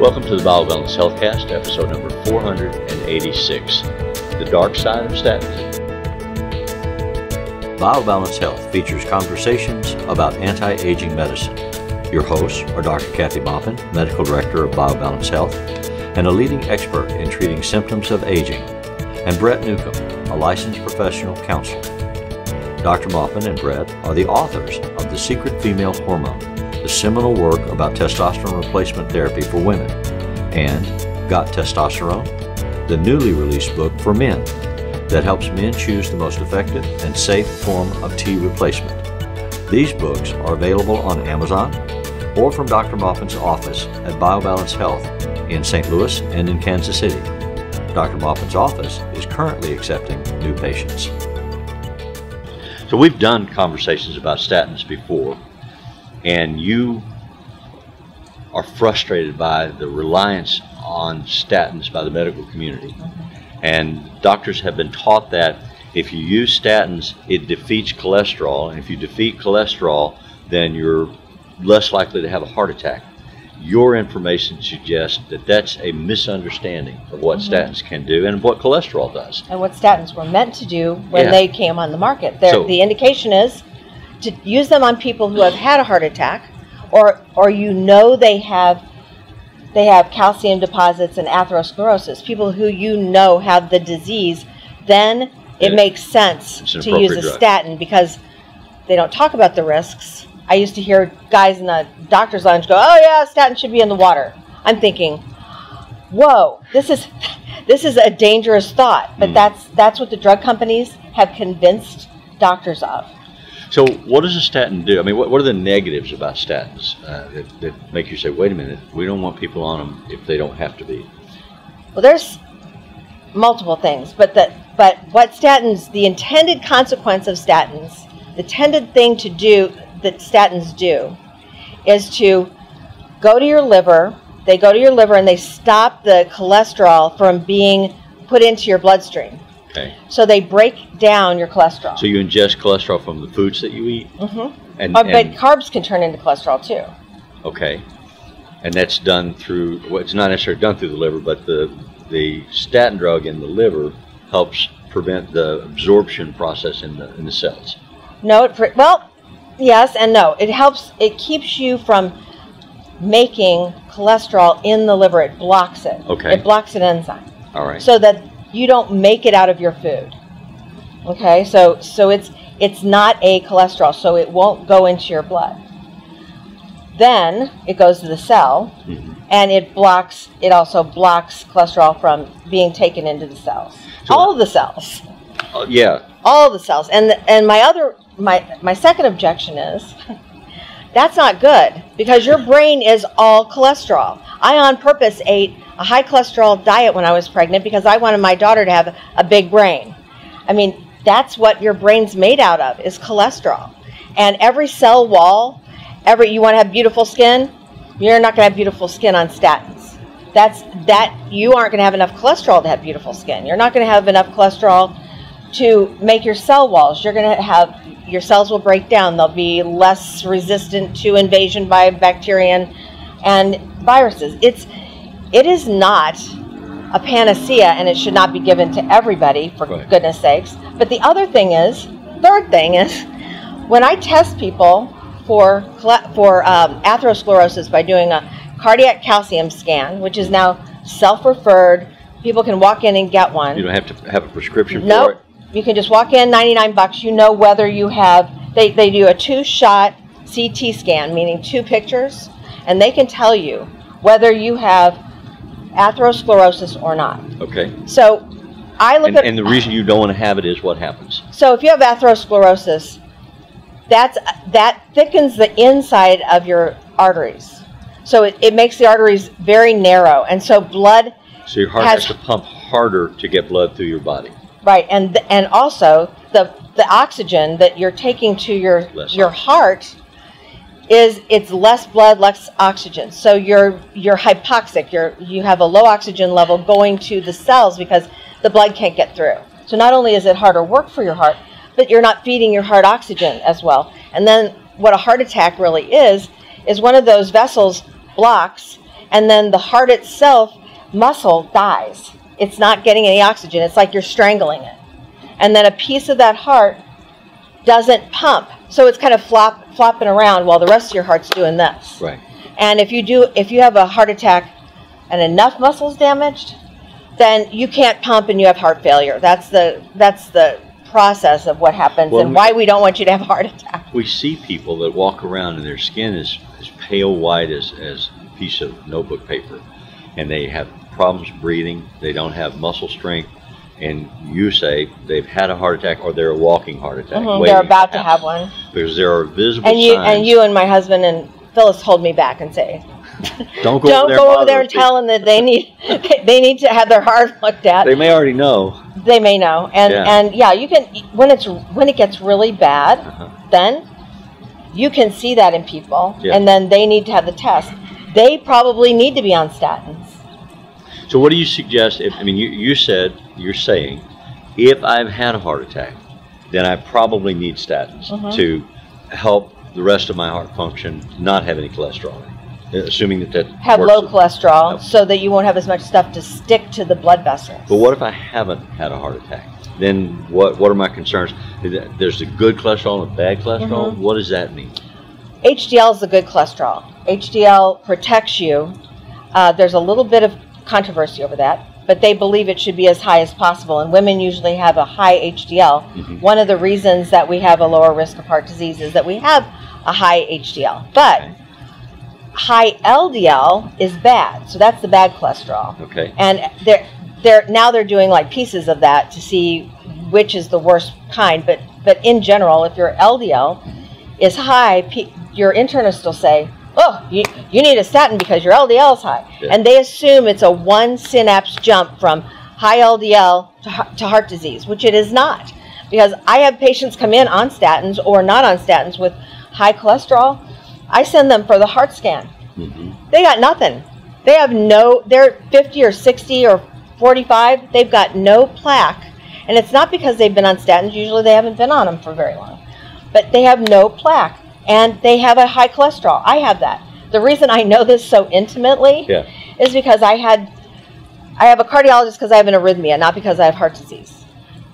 Welcome to the BioBalance Healthcast, episode number 486 The Dark Side of Statins. BioBalance Health features conversations about anti aging medicine. Your hosts are Dr. Kathy Maupin, Medical Director of BioBalance Health, and a leading expert in treating symptoms of aging, and Brett Newcomb, a licensed professional counselor. Dr. Maupin and Brett are the authors of The Secret Female Hormone, the seminal work about testosterone replacement therapy for women, and Got Testosterone, the newly released book for men that helps men choose the most effective and safe form of T replacement. These books are available on Amazon or from Dr. Maupin's office at BioBalance Health in St. Louis and in Kansas City. Dr. Maupin's office is currently accepting new patients. So we've done conversations about statins before, and you are frustrated by the reliance on statins by the medical community. And doctors have been taught that if you use statins, it defeats cholesterol, and if you defeat cholesterol, then you're less likely to have a heart attack. Your information suggests that that's a misunderstanding of what Mhm. statins can do and what cholesterol does. and what statins were meant to do when Yeah. they came on the market. So- the indication is to use them on people who have had a heart attack, or or you know they have they have calcium deposits and atherosclerosis. People who you know have the disease, then it makes sense to use a drug. statin because they don't talk about the risks. I used to hear guys in the doctor's lounge go, "Oh yeah, statin should be in the water." I'm thinking, whoa this is this is a dangerous thought but Mm. that's that's what the drug companies have convinced doctors of So, what does a statin do? I mean, what, what are the negatives about statins uh, that, that make you say, wait a minute, we don't want people on them if they don't have to be? well there's multiple things but the but what statins the intended consequence of statins the intended thing to do that statins do is to go to your liver they go to your liver and they stop the cholesterol from being put into your bloodstream Okay. so they break down your cholesterol So, you ingest cholesterol from the foods that you eat? hmm And, Oh, but and- carbs can turn into cholesterol too. okay. And that's done through, well, it's not necessarily done through the liver, but the, the statin drug in the liver helps prevent the absorption process in the, in the cells. No, it pre- well, yes and no. It helps. It keeps you from making cholesterol in the liver. It blocks it. Okay. It blocks an enzyme All right. so that you don't make it out of your food. Okay. So so it's it's not a cholesterol, so it won't go into your blood. Then it goes to the cell, Mhm. and it blocks. It also blocks cholesterol from being taken into the cells. So- All the cells. Uh, yeah. all the cells. And and my other my my second objection is that's not good because your brain is all cholesterol. I on purpose ate a high cholesterol diet when I was pregnant because I wanted my daughter to have a big brain. I mean, that's what your brain's made out of is cholesterol. And every cell wall, every you want to have beautiful skin, you're not going to have beautiful skin on statins. That's that you aren't going to have enough cholesterol to have beautiful skin. You're not going to have enough cholesterol to make your cell walls. You're going to have your cells will break down. They'll be less resistant to invasion by bacteria and, viruses. It's it is not a panacea, and it should not be given to everybody for Right. goodness sakes. But the other thing is, third thing is, when I test people for for um, atherosclerosis by doing a cardiac calcium scan, which is now self-referred. People can walk in and get one. You don't have to have a prescription for it. You can just walk in, 99 bucks. You know whether you have, they, they do a two shot CT scan, meaning two pictures, and they can tell you whether you have atherosclerosis or not. Okay. So I look And, at, and the reason you don't want to have it is what happens. so if you have atherosclerosis, that's, that thickens the inside of your arteries. So it, it makes the arteries very narrow. And so blood So your heart Has- has to pump harder to get blood through your body. Right, and th- and also the the oxygen that you're taking to your Less your oxygen. heart is it's less blood, less oxygen. So you're you're hypoxic. You're you have a low oxygen level going to the cells because the blood can't get through. So not only is it harder work for your heart, but you're not feeding your heart oxygen as well. And then what a heart attack really is is one of those vessels blocks and then the heart itself muscle dies. It's not getting any oxygen. It's like you're strangling it. And then a piece of that heart doesn't pump. So it's kind of flop, flopping around while the rest of your heart's doing this. Right. And if you do if you have a heart attack and enough muscles damaged, then you can't pump and you have heart failure. That's the that's the process of what happens Well, and why we don't want you to have a heart attack. We see people that walk around and their skin is as pale white as, as a piece of notebook paper. And they have problems breathing, they don't have muscle strength, and you say they've had a heart attack or they're a walking heart attack. Mhm, They're about to have one. Because there are visible And you signs. and you and my husband and Phyllis hold me back and say, don't go "Don't over there, go and over there and tell them that they need they need to have their heart looked at." They may already know. they may know and Yeah. and yeah you can when it's when it gets really bad Uh-huh. then you can see that in people Yeah. and then they need to have the test they probably need to be on statins So what do you suggest? If, I mean, you, you said, you're saying, if I've had a heart attack, then I probably need statins Mhm. to help the rest of my heart function, not have any cholesterol, assuming that that have low cholesterol Yep. so that you won't have as much stuff to stick to the blood vessels But what if I haven't had a heart attack? Then what? What are my concerns? There's the good cholesterol and the bad cholesterol. Mhm. What does that mean? HDL is the good cholesterol. HDL protects you. Uh, there's a little bit of controversy over that, but they believe it should be as high as possible. And women usually have a high HDL. Mhm. One of the reasons that we have a lower risk of heart disease is that we have a high HDL. But Okay. high LDL is bad, so that's the bad cholesterol. Okay. And they're they're now they're doing like pieces of that to see which is the worst kind. But but in general, if your LDL is high, pe- your internists will say, "Oh, you, you need a statin because your LDL is high," Yeah. and they assume it's a one synapse jump from high LDL to, heart- to heart disease, which it is not. Because I have patients come in on statins or not on statins with high cholesterol. I send them for the heart scan hmm they got nothing. They have no, they're 50 or 60 or 45, they've got no plaque. And it's not because they've been on statins, usually they haven't been on them for very long. But they have no plaque and they have a high cholesterol. I have that. The reason I know this so intimately Yeah. is because I had, I have a cardiologist because I have an arrhythmia, not because I have heart disease.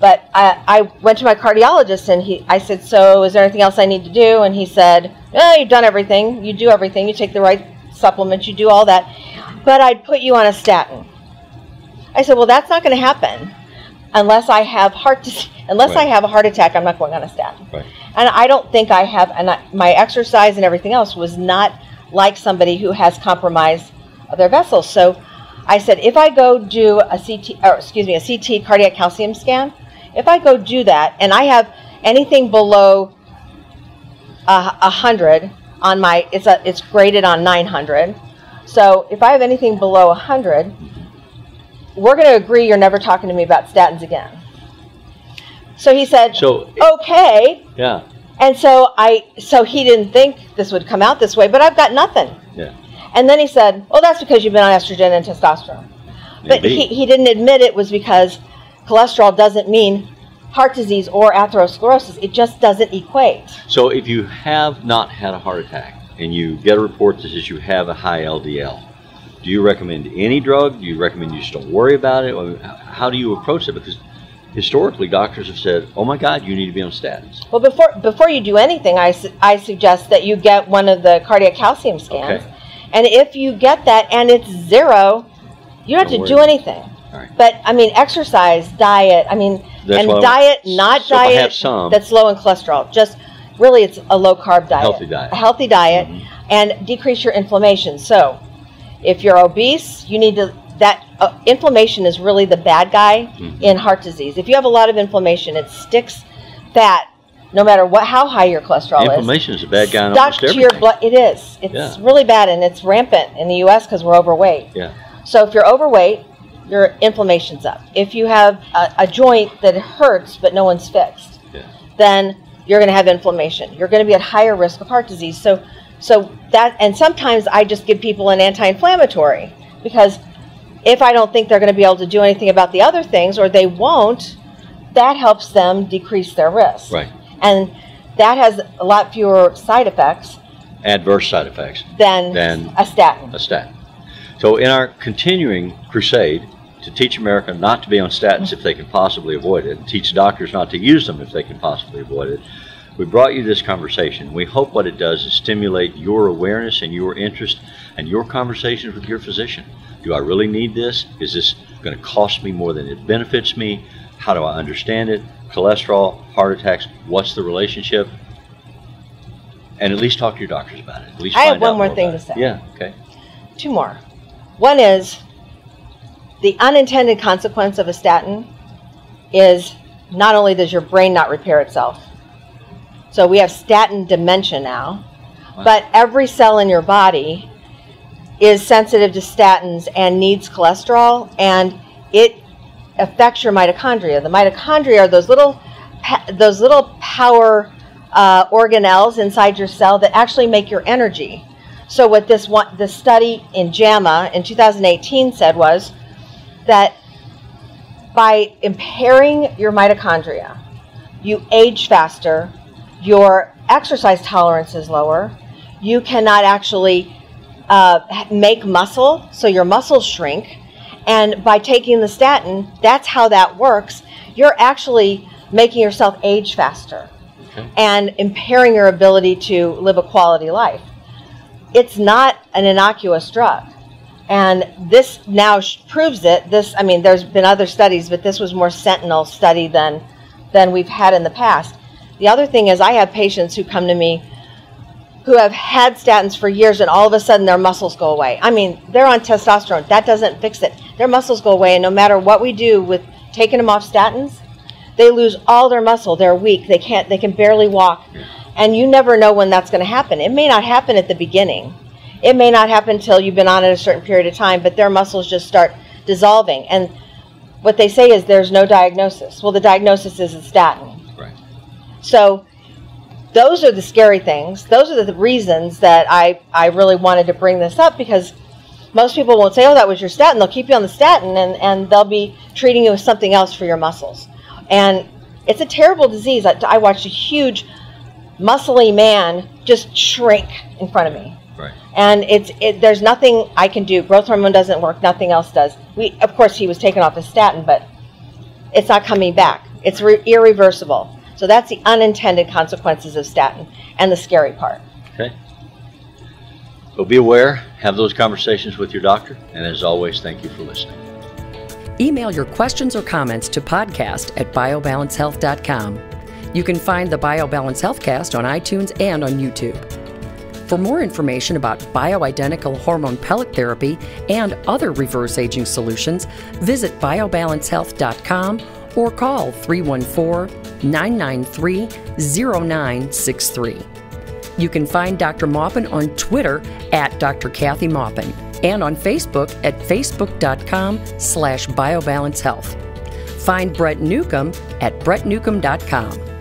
But I, I went to my cardiologist and he, I said, so is there anything else I need to do? And he said, oh, you've done everything. You do everything. You take the right supplements. You do all that. But I'd put you on a statin. I said, well, that's not going to happen unless I have heart dis- unless I have a heart attack. I'm not going on a statin. Right. And I don't think I have. And I, my exercise and everything else was not like somebody who has compromise of their vessels. So I said, if I go do a CT, or excuse me, a CT cardiac calcium scan, if I go do that and I have anything below a hundred on my, it's a, it's graded on 900. So if I have anything below a hundred, we're going to agree you're never talking to me about statins again. So he said, So okay. yeah, And so I, so he didn't think this would come out this way, but I've got nothing. yeah. And then he said, "Well, that's because you've been on estrogen and testosterone." But he, he didn't admit it was because cholesterol doesn't mean heart disease or atherosclerosis. It just doesn't equate. So if you have not had a heart attack and you get a report that says you have a high LDL, do you recommend any drug? Do you recommend you just don't worry about it? Or how do you approach it? Because historically, doctors have said, "Oh my God, you need to be on statins." Well, before before you do anything, I, su- I suggest that you get one of the cardiac calcium scans. Okay. And if you get that and it's zero, you don't have Don't to do anything. Right. But I mean, exercise, diet. I mean, That's and why I- diet, not so diet have some- that's low in cholesterol. Just really, it's a low carb diet, healthy diet. a healthy diet, Mhm. and decrease your inflammation. So, if you're obese, you need to. That uh, inflammation is really the bad guy Mhm. in heart disease. If you have a lot of inflammation, it sticks fat, no matter what how high your cholesterol is Inflammation is a bad guy in stuck to everything. your blood. It is. It's Yeah. really bad, and it's rampant in the U.S. because we're overweight. Yeah. So if you're overweight, your inflammation's up. If you have a, a joint that hurts but no one's fixed, Yeah. then you're going to have inflammation. You're going to be at higher risk of heart disease. So, so that, and sometimes I just give people an anti-inflammatory because if I don't think they're going to be able to do anything about the other things, or they won't, that helps them decrease their risk. Right. And that has a lot fewer side effects Adverse side effects than, Than- a statin. a statin. So, in our continuing crusade to teach America not to be on statins if they can possibly avoid it, and teach doctors not to use them if they can possibly avoid it, we brought you this conversation. We hope what it does is stimulate your awareness and your interest and your conversations with your physician. Do I really need this? Is this going to cost me more than it benefits me? How do I understand it? Cholesterol, heart attacks, what's the relationship? And at least talk to your doctors about it. At least I have one out more thing to say. Yeah, okay. Two more. One is the unintended consequence of a statin is not only does your brain not repair itself, so we have statin dementia now, Wow. but every cell in your body is sensitive to statins and needs cholesterol, and it affects your mitochondria. The mitochondria are those little those little power uh, organelles inside your cell that actually make your energy. So what this one, the study in JAMA in 2018 said was that by impairing your mitochondria, you age faster, your exercise tolerance is lower, you cannot actually uh, make muscle, so your muscles shrink. And by taking the statin, that's how that works. You're actually making yourself age faster Okay. and impairing your ability to live a quality life. It's not an innocuous drug. And this now sh- proves it. This, I mean, there's been other studies, but this was more sentinel study than than we've had in the past. The other thing is, I have patients who come to me who have had statins for years, and all of a sudden their muscles go away. I mean, they're on testosterone. That doesn't fix it. Their muscles go away, and no matter what we do with taking them off statins, they lose all their muscle. They're weak. They can't. They can barely walk, and you never know when that's going to happen. It may not happen at the beginning. It may not happen until you've been on it a certain period of time, but their muscles just start dissolving. And what they say is there's no diagnosis. Well, the diagnosis is a statin. Right. So those are the scary things. Those are the reasons that I, I really wanted to bring this up because most people won't say, oh, that was your statin. They'll keep you on the statin and, and they'll be treating you with something else for your muscles. And it's a terrible disease. I, I watched a huge, muscly man just shrink in front of me. Right. And it's it, there's nothing I can do. Growth hormone doesn't work. Nothing else does. We of course he was taken off the statin, but it's not coming back. It's re- irreversible. So that's the unintended consequences of statin and the scary part. Okay. So be aware, have those conversations with your doctor, and as always, thank you for listening. Email your questions or comments to podcast at biobalancehealth.com. You can find the BioBalance Healthcast on iTunes and on YouTube. For more information about bioidentical hormone pellet therapy and other reverse aging solutions, visit biobalancehealth.com or call 314 993 0963. You can find Dr. Maupin on Twitter at Dr. Kathy Maupin and on Facebook at facebook.com slash biobalancehealth. Find Brett Newcomb at brettnewcomb.com.